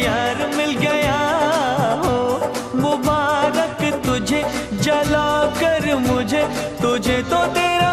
यार मिल गया हो मुबारक तुझे जला कर मुझे तुझे तो तेरा